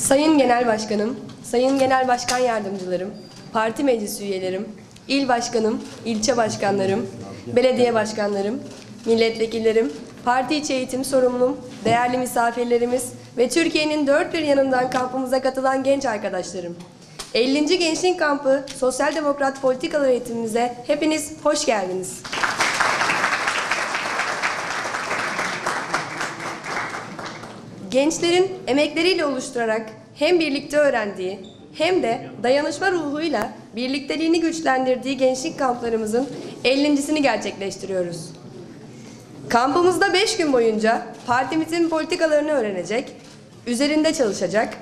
Sayın Genel Başkanım, Sayın Genel Başkan Yardımcılarım, parti meclis üyelerim, il başkanım, ilçe başkanlarım, belediye başkanlarım, milletvekillerim, parti içi eğitim sorumlum, değerli misafirlerimiz ve Türkiye'nin dört bir yanından kampımıza katılan genç arkadaşlarım. 50. Gençlik Kampı Sosyal Demokrat Politikalar Eğitimimize hepiniz hoş geldiniz. Gençlerin emekleriyle oluşturarak hem birlikte öğrendiği hem de dayanışma ruhuyla birlikteliğini güçlendirdiği gençlik kamplarımızın 50.sini gerçekleştiriyoruz. Kampımızda 5 gün boyunca partimizin politikalarını öğrenecek, üzerinde çalışacak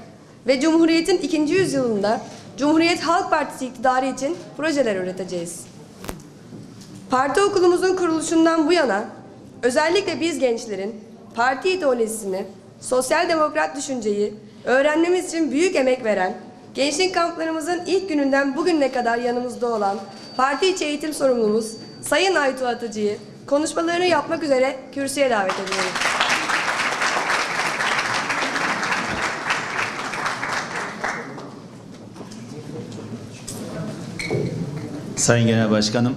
ve Cumhuriyet'in ikinci yüzyılında Cumhuriyet Halk Partisi iktidarı için projeler üreteceğiz. Parti okulumuzun kuruluşundan bu yana özellikle biz gençlerin parti ideolojisini, sosyal demokrat düşünceyi öğrenmemiz için büyük emek veren, gençlik kamplarımızın ilk gününden bugüne kadar yanımızda olan parti içi eğitim sorumlumuz Sayın Aytu Atıcı'yı konuşmalarını yapmak üzere kürsüye davet ediyorum. Sayın Genel Başkanım,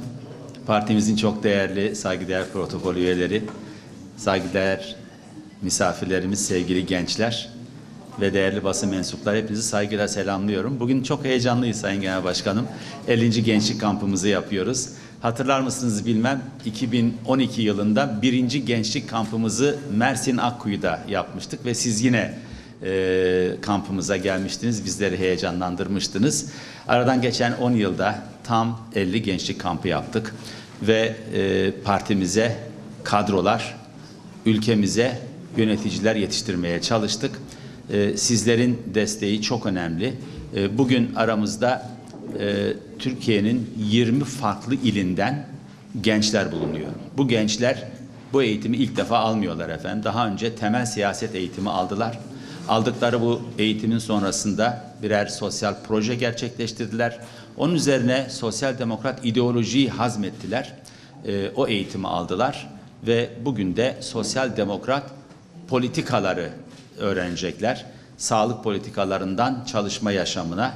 partimizin çok değerli, saygıdeğer protokol üyeleri, saygıdeğer misafirlerimiz, sevgili gençler ve değerli basın mensupları hepinizi saygıyla selamlıyorum. Bugün çok heyecanlıyız Sayın Genel Başkanım. 50. Gençlik Kampımızı yapıyoruz. Hatırlar mısınız bilmem 2012 yılında birinci gençlik kampımızı Mersin Akkuyu'da yapmıştık ve siz yine e, kampımıza gelmiştiniz. Bizleri heyecanlandırmıştınız. Aradan geçen 10 yılda tam 50 gençlik kampı yaptık ve e, partimize kadrolar, ülkemize yöneticiler yetiştirmeye çalıştık. E, sizlerin desteği çok önemli. E, bugün aramızda e, Türkiye'nin 20 farklı ilinden gençler bulunuyor. Bu gençler bu eğitimi ilk defa almıyorlar efendim. Daha önce temel siyaset eğitimi aldılar. Aldıkları bu eğitimin sonrasında birer sosyal proje gerçekleştirdiler. Onun üzerine sosyal demokrat ideolojiyi hazmettiler. Ee, o eğitimi aldılar ve bugün de sosyal demokrat politikaları öğrenecekler. Sağlık politikalarından çalışma yaşamına,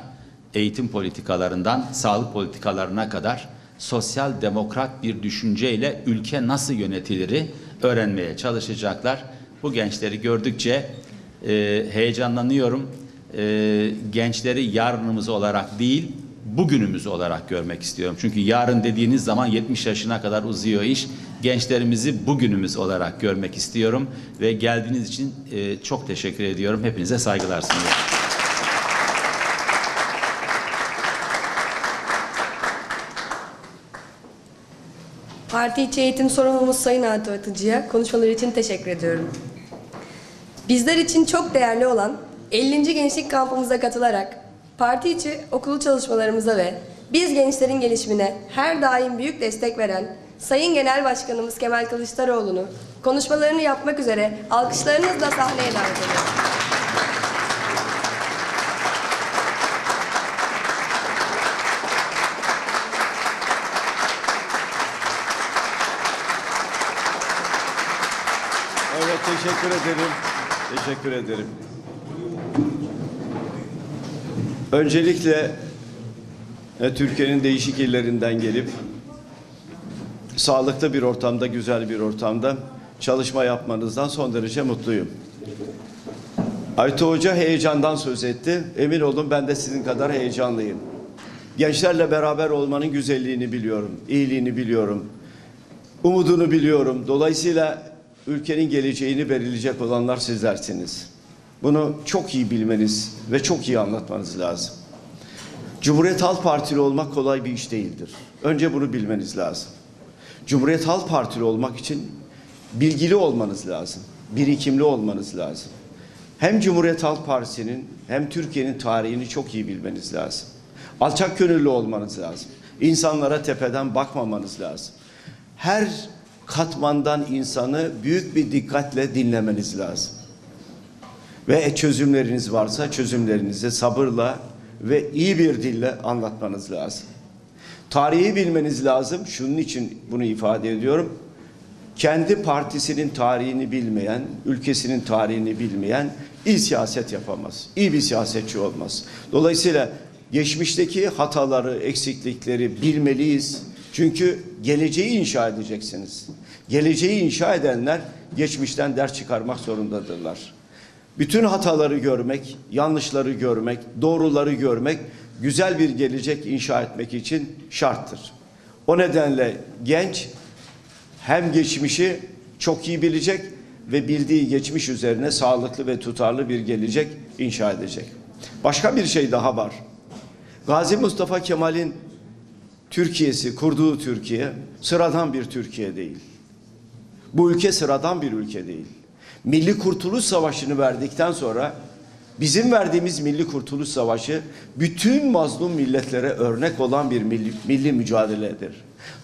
eğitim politikalarından sağlık politikalarına kadar sosyal demokrat bir düşünceyle ülke nasıl yönetiliri öğrenmeye çalışacaklar. Bu gençleri gördükçe e, heyecanlanıyorum. E, gençleri yarınımız olarak değil, bugünümüz olarak görmek istiyorum. Çünkü yarın dediğiniz zaman 70 yaşına kadar uzuyor iş. Gençlerimizi bugünümüz olarak görmek istiyorum ve geldiğiniz için e, çok teşekkür ediyorum. Hepinize saygılar sunuyorum. Parti içi eğitim sorumlumuz Sayın Aytu Atıcı'ya konuşmaları için teşekkür ediyorum. Bizler için çok değerli olan 50. Gençlik Kampımıza katılarak parti içi okulu çalışmalarımıza ve biz gençlerin gelişimine her daim büyük destek veren Sayın Genel Başkanımız Kemal Kılıçdaroğlu'nu konuşmalarını yapmak üzere alkışlarınızla sahneye davet ediyorum. Evet teşekkür ederim. Teşekkür ederim. Öncelikle e, Türkiye'nin değişik illerinden gelip sağlıklı bir ortamda, güzel bir ortamda çalışma yapmanızdan son derece mutluyum. Aytu Hoca heyecandan söz etti. Emin olun ben de sizin kadar heyecanlıyım. Gençlerle beraber olmanın güzelliğini biliyorum, iyiliğini biliyorum, umudunu biliyorum. Dolayısıyla ülkenin geleceğini belirleyecek olanlar sizlersiniz. Bunu çok iyi bilmeniz ve çok iyi anlatmanız lazım. Cumhuriyet Halk Partili olmak kolay bir iş değildir. Önce bunu bilmeniz lazım. Cumhuriyet Halk Partili olmak için bilgili olmanız lazım. Birikimli olmanız lazım. Hem Cumhuriyet Halk Partisi'nin hem Türkiye'nin tarihini çok iyi bilmeniz lazım. Alçak gönüllü olmanız lazım. İnsanlara tepeden bakmamanız lazım. Her katmandan insanı büyük bir dikkatle dinlemeniz lazım. Ve çözümleriniz varsa çözümlerinizi sabırla ve iyi bir dille anlatmanız lazım. Tarihi bilmeniz lazım. Şunun için bunu ifade ediyorum. Kendi partisinin tarihini bilmeyen, ülkesinin tarihini bilmeyen iyi siyaset yapamaz. İyi bir siyasetçi olmaz. Dolayısıyla geçmişteki hataları, eksiklikleri bilmeliyiz. Çünkü geleceği inşa edeceksiniz. Geleceği inşa edenler geçmişten ders çıkarmak zorundadırlar. Bütün hataları görmek, yanlışları görmek, doğruları görmek güzel bir gelecek inşa etmek için şarttır. O nedenle genç hem geçmişi çok iyi bilecek ve bildiği geçmiş üzerine sağlıklı ve tutarlı bir gelecek inşa edecek. Başka bir şey daha var. Gazi Mustafa Kemal'in Türkiye'si, kurduğu Türkiye sıradan bir Türkiye değil. Bu ülke sıradan bir ülke değil. Milli Kurtuluş Savaşı'nı verdikten sonra bizim verdiğimiz Milli Kurtuluş Savaşı bütün mazlum milletlere örnek olan bir milli, milli mücadeledir.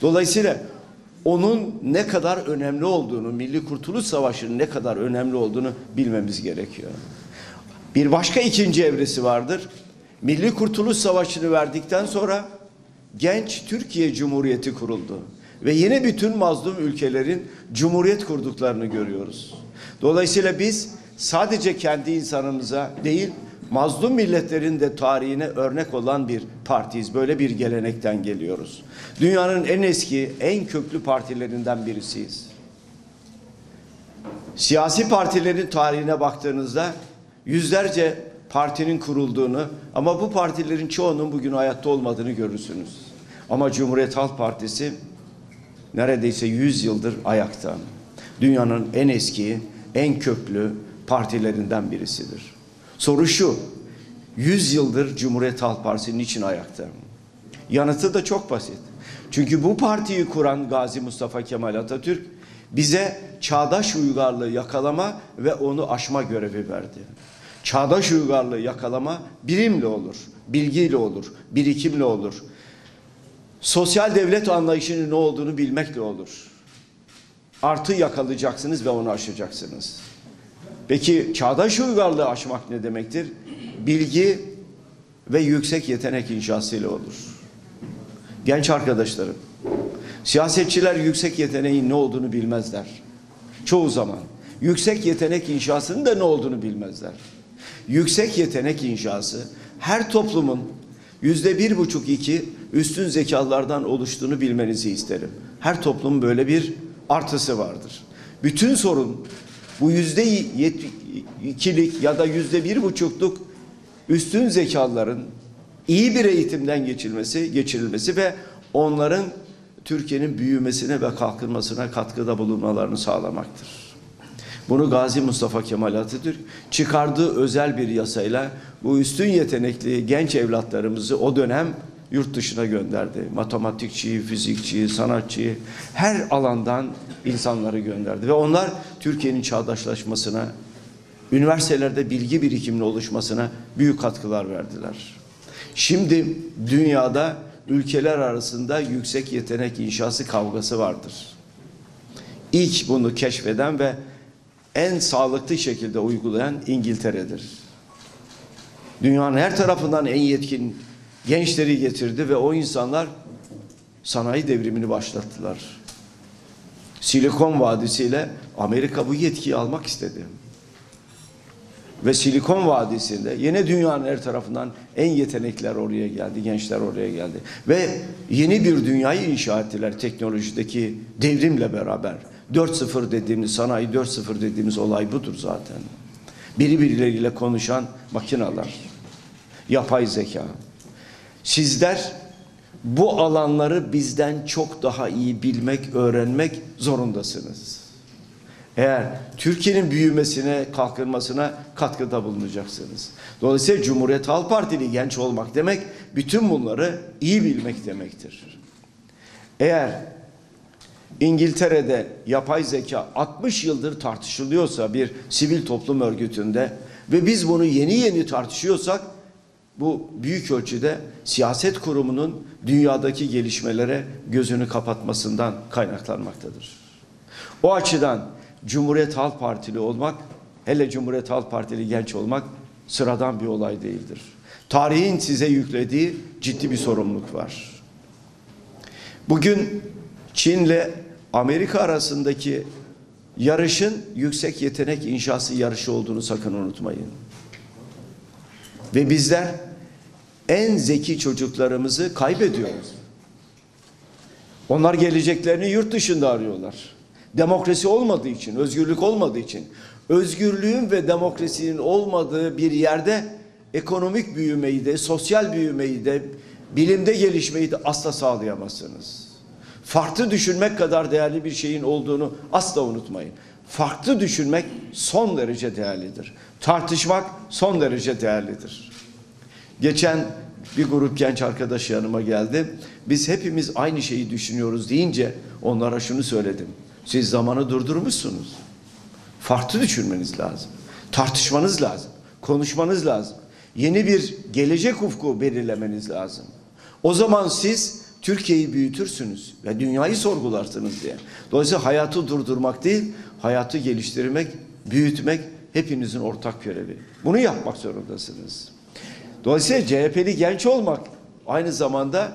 Dolayısıyla onun ne kadar önemli olduğunu, Milli Kurtuluş Savaşı'nın ne kadar önemli olduğunu bilmemiz gerekiyor. Bir başka ikinci evresi vardır. Milli Kurtuluş Savaşı'nı verdikten sonra genç Türkiye Cumhuriyeti kuruldu. Ve yine bütün mazlum ülkelerin cumhuriyet kurduklarını görüyoruz. Dolayısıyla biz sadece kendi insanımıza değil, mazlum milletlerin de tarihine örnek olan bir partiyiz. Böyle bir gelenekten geliyoruz. Dünyanın en eski, en köklü partilerinden birisiyiz. Siyasi partilerin tarihine baktığınızda yüzlerce partinin kurulduğunu ama bu partilerin çoğunun bugün hayatta olmadığını görürsünüz. Ama Cumhuriyet Halk Partisi neredeyse 100 yıldır ayakta. Dünyanın en eski, en köklü partilerinden birisidir. Soru şu, 100 yıldır Cumhuriyet Halk Partisi niçin ayakta? Yanıtı da çok basit. Çünkü bu partiyi kuran Gazi Mustafa Kemal Atatürk bize çağdaş uygarlığı yakalama ve onu aşma görevi verdi. Çağdaş uygarlığı yakalama bilimle olur, bilgiyle olur, birikimle olur. Sosyal devlet anlayışının ne olduğunu bilmekle olur. Artı yakalayacaksınız ve onu aşacaksınız. Peki çağdaş uygarlığı aşmak ne demektir? Bilgi ve yüksek yetenek inşasıyla olur. Genç arkadaşlarım, siyasetçiler yüksek yeteneğin ne olduğunu bilmezler. Çoğu zaman. Yüksek yetenek inşasının da ne olduğunu bilmezler. Yüksek yetenek inşası her toplumun yüzde bir buçuk iki üstün zekalardan oluştuğunu bilmenizi isterim. Her toplumun böyle bir artısı vardır. Bütün sorun bu yüzde ikilik ya da yüzde bir buçukluk üstün zekaların iyi bir eğitimden geçilmesi, geçirilmesi ve onların Türkiye'nin büyümesine ve kalkınmasına katkıda bulunmalarını sağlamaktır. Bunu Gazi Mustafa Kemal Atatürk çıkardığı özel bir yasayla bu üstün yetenekli genç evlatlarımızı o dönem yurt dışına gönderdi. Matematikçi, fizikçi, sanatçı her alandan insanları gönderdi ve onlar Türkiye'nin çağdaşlaşmasına, üniversitelerde bilgi birikiminin oluşmasına büyük katkılar verdiler. Şimdi dünyada ülkeler arasında yüksek yetenek inşası kavgası vardır. İlk bunu keşfeden ve en sağlıklı şekilde uygulayan İngiltere'dir. Dünyanın her tarafından en yetkin gençleri getirdi ve o insanlar sanayi devrimini başlattılar. Silikon Vadisi ile Amerika bu yetkiyi almak istedi. Ve Silikon Vadisi'nde yine dünyanın her tarafından en yetenekler oraya geldi, gençler oraya geldi. Ve yeni bir dünyayı inşa ettiler teknolojideki devrimle beraber. 4.0 dediğimiz, sanayi 4.0 dediğimiz olay budur zaten. Biri birileriyle konuşan makineler, yapay zeka. Sizler bu alanları bizden çok daha iyi bilmek, öğrenmek zorundasınız. Eğer Türkiye'nin büyümesine, kalkınmasına katkıda bulunacaksınız. Dolayısıyla Cumhuriyet Halk Partili genç olmak demek, bütün bunları iyi bilmek demektir. Eğer İngiltere'de yapay zeka 60 yıldır tartışılıyorsa bir sivil toplum örgütünde ve biz bunu yeni yeni tartışıyorsak bu büyük ölçüde siyaset kurumunun dünyadaki gelişmelere gözünü kapatmasından kaynaklanmaktadır. O açıdan Cumhuriyet Halk Partili olmak, hele Cumhuriyet Halk Partili genç olmak sıradan bir olay değildir. Tarihin size yüklediği ciddi bir sorumluluk var. Bugün Çin'le Amerika arasındaki yarışın yüksek yetenek inşası yarışı olduğunu sakın unutmayın. Ve bizler en zeki çocuklarımızı kaybediyoruz. Onlar geleceklerini yurt dışında arıyorlar. Demokrasi olmadığı için, özgürlük olmadığı için, özgürlüğün ve demokrasinin olmadığı bir yerde ekonomik büyümeyi de, sosyal büyümeyi de, bilimde gelişmeyi de asla sağlayamazsınız. Farklı düşünmek kadar değerli bir şeyin olduğunu asla unutmayın. Farklı düşünmek son derece değerlidir. Tartışmak son derece değerlidir. Geçen bir grup genç arkadaş yanıma geldi. Biz hepimiz aynı şeyi düşünüyoruz deyince onlara şunu söyledim. Siz zamanı durdurmuşsunuz. Farklı düşünmeniz lazım. Tartışmanız lazım. Konuşmanız lazım. Yeni bir gelecek ufku belirlemeniz lazım. O zaman siz Türkiye'yi büyütürsünüz ve dünyayı sorgularsınız diye. Dolayısıyla hayatı durdurmak değil, hayatı geliştirmek, büyütmek hepinizin ortak görevi. Bunu yapmak zorundasınız. Dolayısıyla CHP'li genç olmak aynı zamanda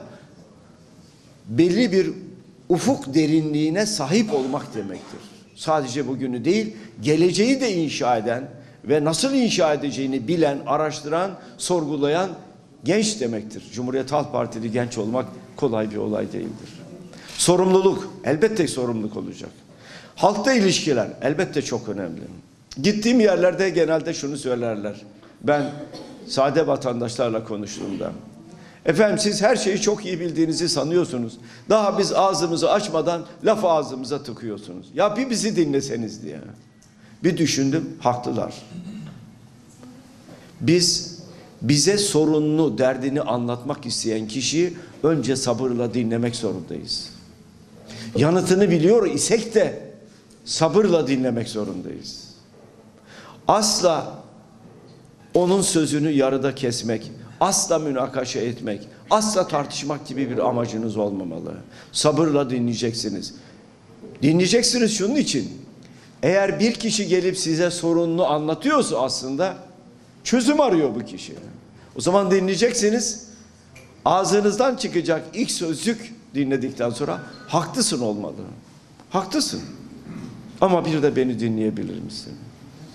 belli bir ufuk derinliğine sahip olmak demektir. Sadece bugünü değil, geleceği de inşa eden ve nasıl inşa edeceğini bilen, araştıran, sorgulayan genç demektir. Cumhuriyet Halk Partili genç olmak kolay bir olay değildir. Sorumluluk, elbette sorumluluk olacak. Halkta ilişkiler elbette çok önemli. Gittiğim yerlerde genelde şunu söylerler. Ben sade vatandaşlarla konuştuğumda. Efendim siz her şeyi çok iyi bildiğinizi sanıyorsunuz. Daha biz ağzımızı açmadan laf ağzımıza tıkıyorsunuz. Ya bir bizi dinleseniz diye. Bir düşündüm, haklılar. Biz bize sorununu, derdini anlatmak isteyen kişiyi önce sabırla dinlemek zorundayız. Yanıtını biliyor isek de sabırla dinlemek zorundayız. Asla onun sözünü yarıda kesmek, asla münakaşa etmek, asla tartışmak gibi bir amacınız olmamalı. Sabırla dinleyeceksiniz. Dinleyeceksiniz şunun için. Eğer bir kişi gelip size sorununu anlatıyorsa aslında çözüm arıyor bu kişi. O zaman dinleyeceksiniz. Ağzınızdan çıkacak ilk sözcük dinledikten sonra haklısın olmalı. Haklısın. Ama bir de beni dinleyebilir misin?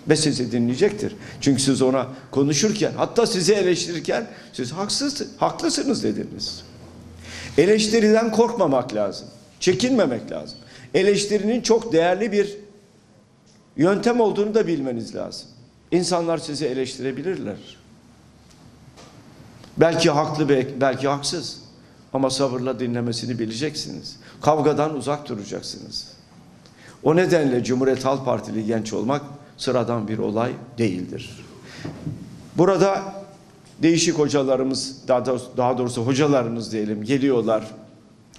Ve sizi dinleyecektir. Çünkü siz ona konuşurken hatta sizi eleştirirken siz haksız, haklısınız dediniz. Eleştiriden korkmamak lazım. Çekinmemek lazım. Eleştirinin çok değerli bir yöntem olduğunu da bilmeniz lazım. İnsanlar sizi eleştirebilirler. Belki haklı belki haksız. Ama sabırla dinlemesini bileceksiniz. Kavgadan uzak duracaksınız. O nedenle Cumhuriyet Halk Partili genç olmak sıradan bir olay değildir. Burada değişik hocalarımız, daha doğrusu, daha doğrusu hocalarımız diyelim geliyorlar.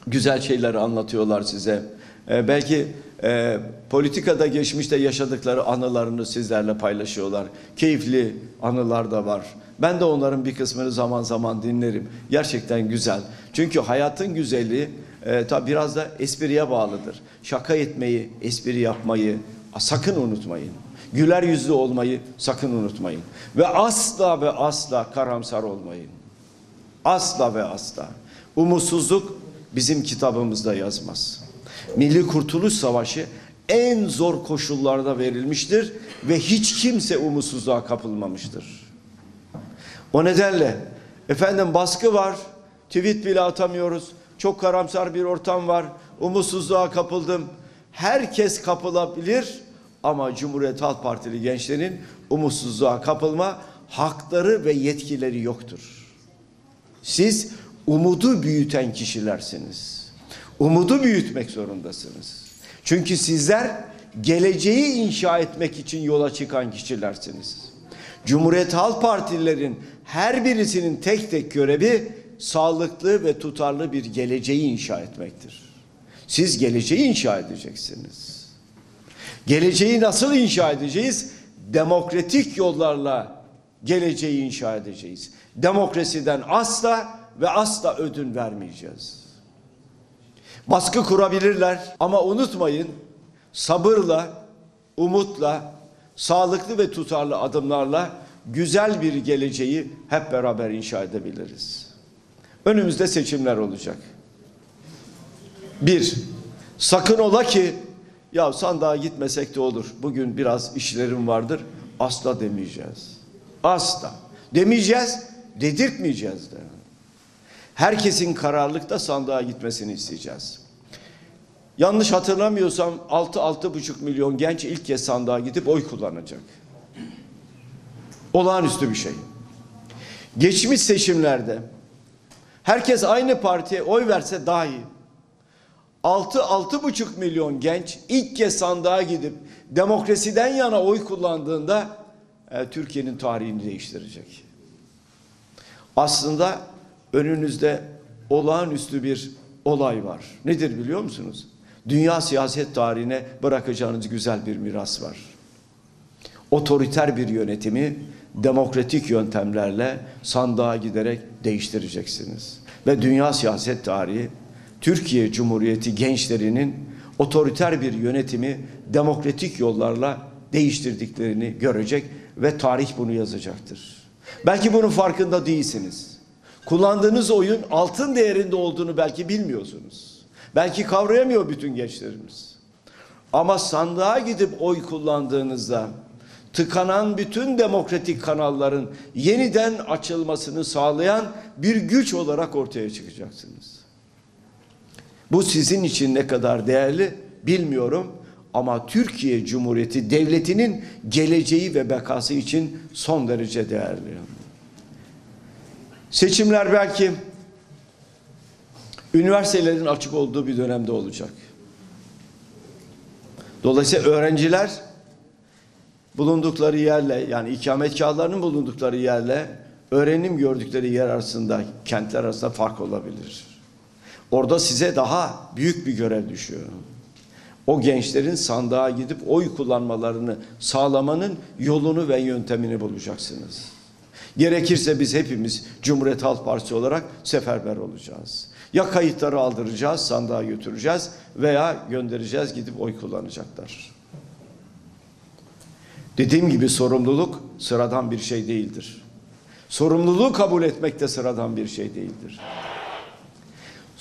Güzel şeyleri anlatıyorlar size. Ee, belki e, politikada geçmişte yaşadıkları anılarını sizlerle paylaşıyorlar. Keyifli anılar da var. Ben de onların bir kısmını zaman zaman dinlerim. Gerçekten güzel. Çünkü hayatın güzelliği e, tabi biraz da espriye bağlıdır. Şaka etmeyi, espri yapmayı sakın unutmayın. Güler yüzlü olmayı sakın unutmayın. Ve asla ve asla karamsar olmayın. Asla ve asla. Umutsuzluk bizim kitabımızda yazmaz. Milli Kurtuluş Savaşı en zor koşullarda verilmiştir ve hiç kimse umutsuzluğa kapılmamıştır. O nedenle efendim baskı var, tweet bile atamıyoruz, çok karamsar bir ortam var, umutsuzluğa kapıldım. Herkes kapılabilir ama Cumhuriyet Halk Partili gençlerin umutsuzluğa kapılma hakları ve yetkileri yoktur. Siz umudu büyüten kişilersiniz. Umudu büyütmek zorundasınız. Çünkü sizler geleceği inşa etmek için yola çıkan kişilersiniz. Cumhuriyet Halk Partililerin her birisinin tek tek görevi sağlıklı ve tutarlı bir geleceği inşa etmektir. Siz geleceği inşa edeceksiniz. Geleceği nasıl inşa edeceğiz? Demokratik yollarla geleceği inşa edeceğiz. Demokrasiden asla ve asla ödün vermeyeceğiz. Baskı kurabilirler ama unutmayın sabırla, umutla, sağlıklı ve tutarlı adımlarla güzel bir geleceği hep beraber inşa edebiliriz. Önümüzde seçimler olacak. Bir, sakın ola ki Ya sandığa gitmesek de olur. Bugün biraz işlerim vardır. Asla demeyeceğiz. Asla. Demeyeceğiz, dedirtmeyeceğiz de. Herkesin kararlılıkta sandığa gitmesini isteyeceğiz. Yanlış hatırlamıyorsam 6-6,5 milyon genç ilk kez sandığa gidip oy kullanacak. Olağanüstü bir şey. Geçmiş seçimlerde herkes aynı partiye oy verse dahi 6-6,5 milyon genç ilk kez sandığa gidip demokrasiden yana oy kullandığında e, Türkiye'nin tarihini değiştirecek. Aslında önünüzde olağanüstü bir olay var. Nedir biliyor musunuz? Dünya siyaset tarihine bırakacağınız güzel bir miras var. Otoriter bir yönetimi demokratik yöntemlerle sandığa giderek değiştireceksiniz. Ve dünya siyaset tarihi Türkiye Cumhuriyeti gençlerinin otoriter bir yönetimi demokratik yollarla değiştirdiklerini görecek ve tarih bunu yazacaktır. Belki bunun farkında değilsiniz. Kullandığınız oyun altın değerinde olduğunu belki bilmiyorsunuz. Belki kavrayamıyor bütün gençlerimiz. Ama sandığa gidip oy kullandığınızda tıkanan bütün demokratik kanalların yeniden açılmasını sağlayan bir güç olarak ortaya çıkacaksınız. Bu sizin için ne kadar değerli bilmiyorum ama Türkiye Cumhuriyeti devletinin geleceği ve bekası için son derece değerli. Seçimler belki üniversitelerin açık olduğu bir dönemde olacak. Dolayısıyla öğrenciler bulundukları yerle yani ikametgahlarının bulundukları yerle öğrenim gördükleri yer arasında kentler arasında fark olabilir. Orada size daha büyük bir görev düşüyor. O gençlerin sandığa gidip oy kullanmalarını sağlamanın yolunu ve yöntemini bulacaksınız. Gerekirse biz hepimiz Cumhuriyet Halk Partisi olarak seferber olacağız. Ya kayıtları aldıracağız, sandığa götüreceğiz veya göndereceğiz gidip oy kullanacaklar. Dediğim gibi sorumluluk sıradan bir şey değildir. Sorumluluğu kabul etmek de sıradan bir şey değildir.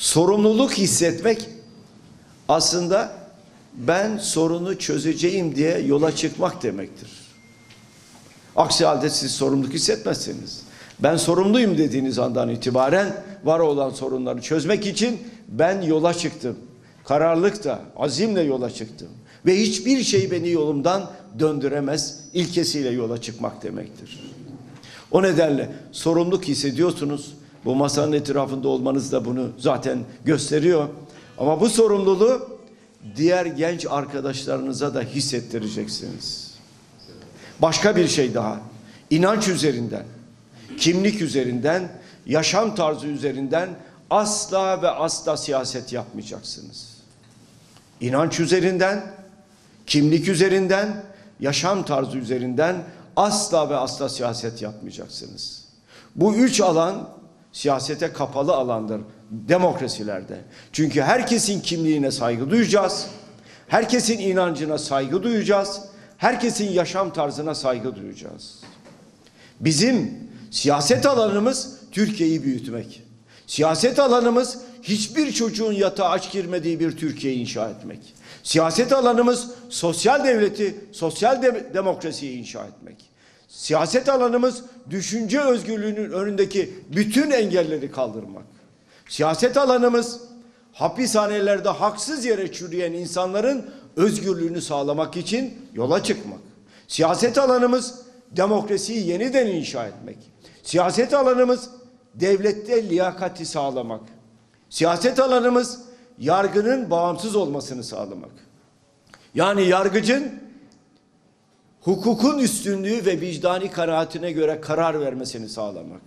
Sorumluluk hissetmek aslında ben sorunu çözeceğim diye yola çıkmak demektir. Aksi halde siz sorumluluk hissetmezsiniz. Ben sorumluyum dediğiniz andan itibaren var olan sorunları çözmek için ben yola çıktım. Kararlılıkla, azimle yola çıktım. Ve hiçbir şey beni yolumdan döndüremez ilkesiyle yola çıkmak demektir. O nedenle sorumluluk hissediyorsunuz. Bu masanın etrafında olmanız da bunu zaten gösteriyor. Ama bu sorumluluğu diğer genç arkadaşlarınıza da hissettireceksiniz. Başka bir şey daha. İnanç üzerinden, kimlik üzerinden, yaşam tarzı üzerinden asla ve asla siyaset yapmayacaksınız. İnanç üzerinden, kimlik üzerinden, yaşam tarzı üzerinden asla ve asla siyaset yapmayacaksınız. Bu üç alan siyasete kapalı alandır demokrasilerde. Çünkü herkesin kimliğine saygı duyacağız. Herkesin inancına saygı duyacağız. Herkesin yaşam tarzına saygı duyacağız. Bizim siyaset alanımız Türkiye'yi büyütmek. Siyaset alanımız hiçbir çocuğun yatağa aç girmediği bir Türkiye inşa etmek. Siyaset alanımız sosyal devleti, sosyal de demokrasiyi inşa etmek. Siyaset alanımız düşünce özgürlüğünün önündeki bütün engelleri kaldırmak. Siyaset alanımız hapishanelerde haksız yere çürüyen insanların özgürlüğünü sağlamak için yola çıkmak. Siyaset alanımız demokrasiyi yeniden inşa etmek. Siyaset alanımız devlette liyakati sağlamak. Siyaset alanımız yargının bağımsız olmasını sağlamak. Yani yargıcın hukukun üstünlüğü ve vicdani kanaatine göre karar vermesini sağlamak.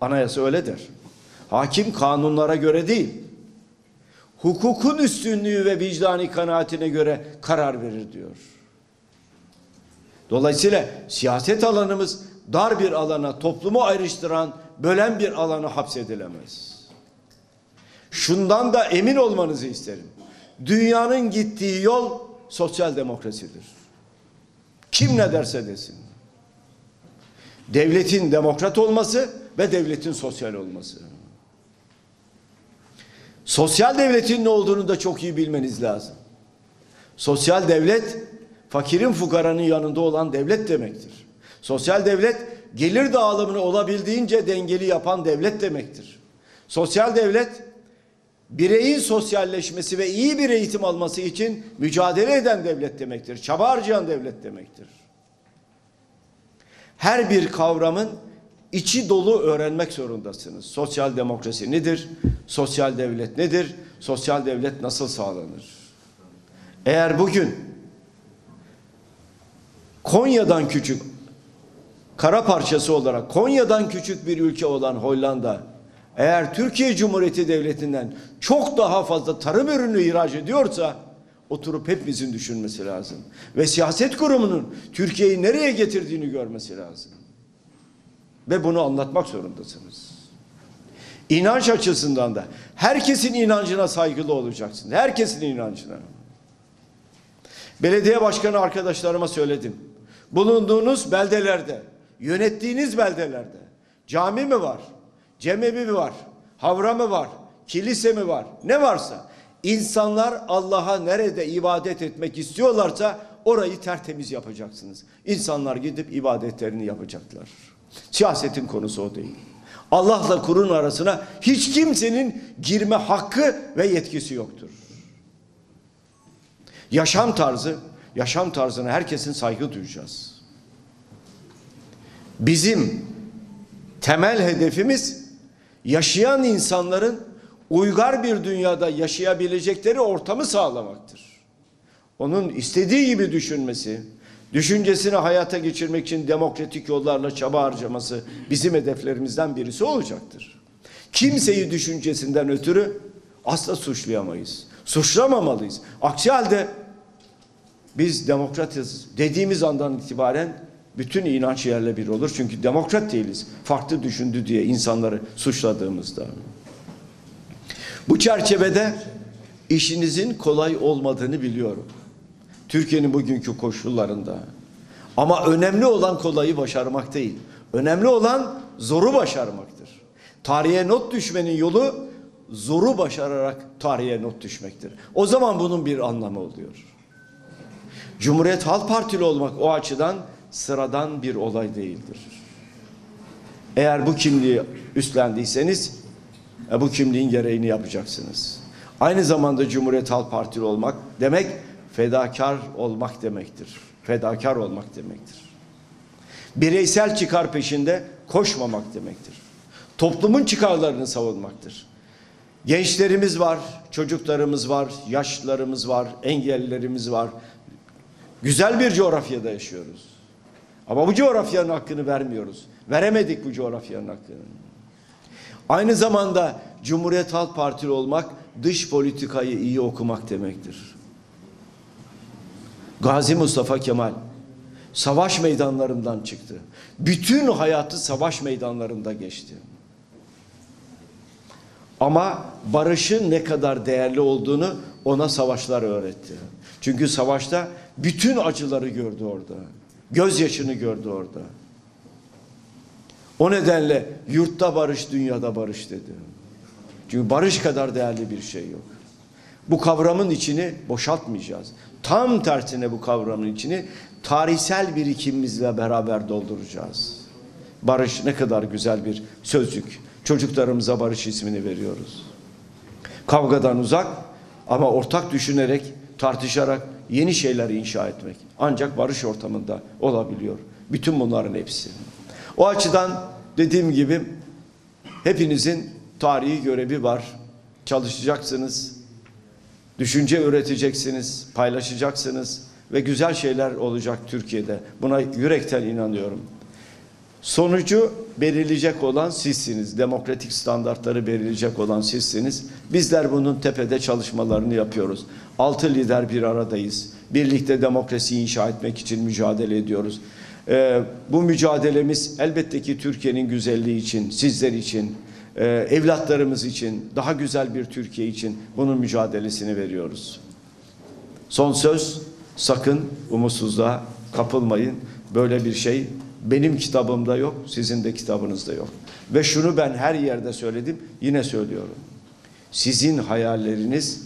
Anayasa öyle der. Hakim kanunlara göre değil, hukukun üstünlüğü ve vicdani kanaatine göre karar verir diyor. Dolayısıyla siyaset alanımız dar bir alana, toplumu ayrıştıran, bölen bir alana hapsedilemez. Şundan da emin olmanızı isterim. Dünyanın gittiği yol sosyal demokrasidir. Kim ne derse desin. Devletin demokrat olması ve devletin sosyal olması. Sosyal devletin ne olduğunu da çok iyi bilmeniz lazım. Sosyal devlet fakirin fukaranın yanında olan devlet demektir. Sosyal devlet gelir dağılımını olabildiğince dengeli yapan devlet demektir. Sosyal devlet bireyin sosyalleşmesi ve iyi bir eğitim alması için mücadele eden devlet demektir. Çaba harcayan devlet demektir. Her bir kavramın içi dolu öğrenmek zorundasınız. Sosyal demokrasi nedir? Sosyal devlet nedir? Sosyal devlet nasıl sağlanır? Eğer bugün Konya'dan küçük kara parçası olarak Konya'dan küçük bir ülke olan Hollanda eğer Türkiye Cumhuriyeti Devleti'nden çok daha fazla tarım ürünü ihraç ediyorsa oturup hepimizin düşünmesi lazım. Ve siyaset kurumunun Türkiye'yi nereye getirdiğini görmesi lazım. Ve bunu anlatmak zorundasınız. İnanç açısından da herkesin inancına saygılı olacaksın. Herkesin inancına. Belediye başkanı arkadaşlarıma söyledim. Bulunduğunuz beldelerde, yönettiğiniz beldelerde cami mi var? Cemevi mi var? Havra mı var? Kilise mi var? Ne varsa insanlar Allah'a nerede ibadet etmek istiyorlarsa orayı tertemiz yapacaksınız. İnsanlar gidip ibadetlerini yapacaklar. Siyasetin konusu o değil. Allah'la kurun arasına hiç kimsenin girme hakkı ve yetkisi yoktur. Yaşam tarzı, yaşam tarzına herkesin saygı duyacağız. Bizim temel hedefimiz yaşayan insanların uygar bir dünyada yaşayabilecekleri ortamı sağlamaktır. Onun istediği gibi düşünmesi, düşüncesini hayata geçirmek için demokratik yollarla çaba harcaması bizim hedeflerimizden birisi olacaktır. Kimseyi düşüncesinden ötürü asla suçlayamayız. Suçlamamalıyız. Aksi halde biz demokratız dediğimiz andan itibaren bütün inanç yerle bir olur. Çünkü demokrat değiliz. Farklı düşündü diye insanları suçladığımızda. Bu çerçevede işinizin kolay olmadığını biliyorum. Türkiye'nin bugünkü koşullarında. Ama önemli olan kolayı başarmak değil. Önemli olan zoru başarmaktır. Tarihe not düşmenin yolu zoru başararak tarihe not düşmektir. O zaman bunun bir anlamı oluyor. Cumhuriyet Halk Partili olmak o açıdan sıradan bir olay değildir. Eğer bu kimliği üstlendiyseniz e, bu kimliğin gereğini yapacaksınız. Aynı zamanda Cumhuriyet Halk Partili olmak demek fedakar olmak demektir. Fedakar olmak demektir. Bireysel çıkar peşinde koşmamak demektir. Toplumun çıkarlarını savunmaktır. Gençlerimiz var, çocuklarımız var, yaşlılarımız var, engellilerimiz var. Güzel bir coğrafyada yaşıyoruz. Ama bu coğrafyanın hakkını vermiyoruz. Veremedik bu coğrafyanın hakkını. Aynı zamanda Cumhuriyet Halk Partili olmak dış politikayı iyi okumak demektir. Gazi Mustafa Kemal savaş meydanlarından çıktı. Bütün hayatı savaş meydanlarında geçti. Ama barışın ne kadar değerli olduğunu ona savaşlar öğretti. Çünkü savaşta bütün acıları gördü orada. Gözyaşını gördü orada. O nedenle yurtta barış, dünyada barış dedi. Çünkü barış kadar değerli bir şey yok. Bu kavramın içini boşaltmayacağız. Tam tersine bu kavramın içini tarihsel birikimimizle beraber dolduracağız. Barış ne kadar güzel bir sözcük. Çocuklarımıza barış ismini veriyoruz. Kavgadan uzak ama ortak düşünerek, tartışarak yeni şeyler inşa etmek. Ancak barış ortamında olabiliyor. Bütün bunların hepsi. O açıdan dediğim gibi hepinizin tarihi görevi var. Çalışacaksınız. Düşünce üreteceksiniz, paylaşacaksınız ve güzel şeyler olacak Türkiye'de. Buna yürekten inanıyorum. Sonucu belirleyecek olan sizsiniz. Demokratik standartları belirleyecek olan sizsiniz. Bizler bunun tepede çalışmalarını yapıyoruz. Altı lider bir aradayız. Birlikte demokrasiyi inşa etmek için mücadele ediyoruz. Ee, bu mücadelemiz elbette ki Türkiye'nin güzelliği için, sizler için, e, evlatlarımız için, daha güzel bir Türkiye için bunun mücadelesini veriyoruz. Son söz sakın umutsuzluğa kapılmayın. Böyle bir şey benim kitabımda yok, sizin de kitabınızda yok. Ve şunu ben her yerde söyledim, yine söylüyorum. Sizin hayalleriniz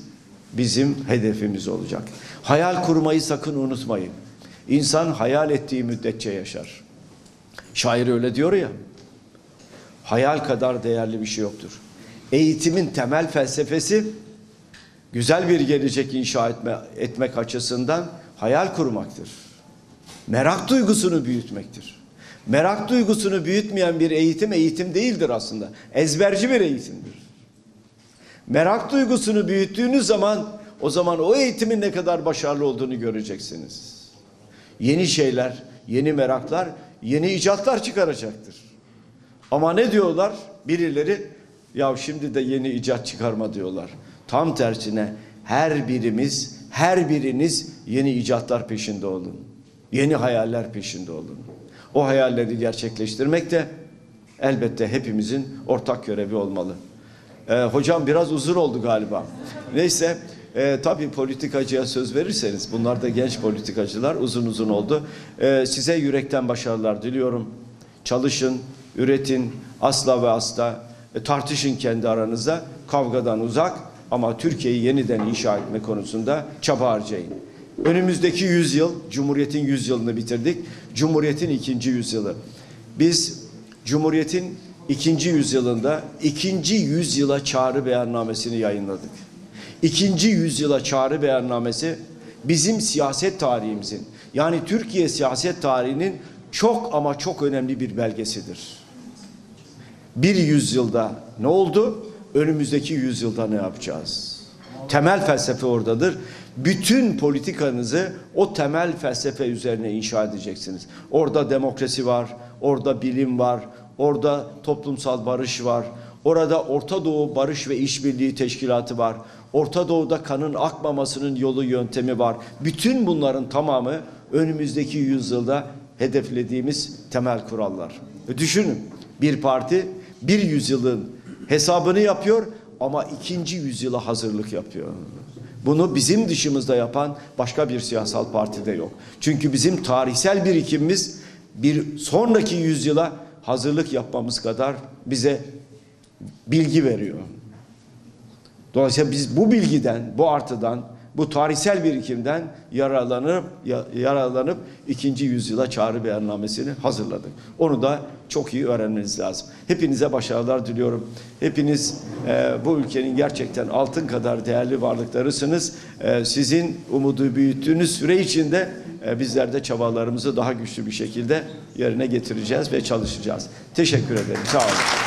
bizim hedefimiz olacak. Hayal kurmayı sakın unutmayın. İnsan hayal ettiği müddetçe yaşar. Şair öyle diyor ya. Hayal kadar değerli bir şey yoktur. Eğitimin temel felsefesi güzel bir gelecek inşa etme, etmek açısından hayal kurmaktır. Merak duygusunu büyütmektir. Merak duygusunu büyütmeyen bir eğitim eğitim değildir aslında. Ezberci bir eğitimdir. Merak duygusunu büyüttüğünüz zaman o zaman o eğitimin ne kadar başarılı olduğunu göreceksiniz. Yeni şeyler, yeni meraklar, yeni icatlar çıkaracaktır. Ama ne diyorlar? Birileri ya şimdi de yeni icat çıkarma diyorlar. Tam tersine her birimiz, her biriniz yeni icatlar peşinde olun. Yeni hayaller peşinde olun. O hayalleri gerçekleştirmek de elbette hepimizin ortak görevi olmalı. Ee, hocam biraz uzun oldu galiba. Neyse e, tabii politikacıya söz verirseniz bunlar da genç politikacılar uzun uzun oldu. Ee, size yürekten başarılar diliyorum. Çalışın, üretin, asla ve asla e, tartışın kendi aranızda kavgadan uzak ama Türkiye'yi yeniden inşa etme konusunda çaba harcayın. Önümüzdeki yüzyıl, Cumhuriyet'in yüzyılını bitirdik. Cumhuriyet'in ikinci yüzyılı. Biz Cumhuriyet'in ikinci yüzyılında ikinci yüzyıla çağrı beyannamesini yayınladık. İkinci yüzyıla çağrı beyannamesi bizim siyaset tarihimizin yani Türkiye siyaset tarihinin çok ama çok önemli bir belgesidir. Bir yüzyılda ne oldu? Önümüzdeki yüzyılda ne yapacağız? Temel felsefe oradadır. Bütün politikanızı o temel felsefe üzerine inşa edeceksiniz. Orada demokrasi var, orada bilim var, orada toplumsal barış var. Orada Orta Doğu Barış ve İşbirliği Teşkilatı var. Orta Doğu'da kanın akmamasının yolu yöntemi var. Bütün bunların tamamı önümüzdeki yüzyılda hedeflediğimiz temel kurallar. Düşünün bir parti bir yüzyılın hesabını yapıyor ama ikinci yüzyıla hazırlık yapıyor. Bunu bizim dışımızda yapan başka bir siyasal parti de yok. Çünkü bizim tarihsel birikimimiz bir sonraki yüzyıla hazırlık yapmamız kadar bize bilgi veriyor. Dolayısıyla biz bu bilgiden, bu artıdan, bu tarihsel birikimden yararlanıp ya- yararlanıp ikinci yüzyıla çağrı beyannamesini hazırladık. Onu da çok iyi öğrenmeniz lazım. Hepinize başarılar diliyorum. Hepiniz e, bu ülkenin gerçekten altın kadar değerli varlıklarısınız. E, sizin umudu büyüttüğünüz süre içinde e, bizler de çabalarımızı daha güçlü bir şekilde yerine getireceğiz ve çalışacağız. Teşekkür ederim. Sağ olun.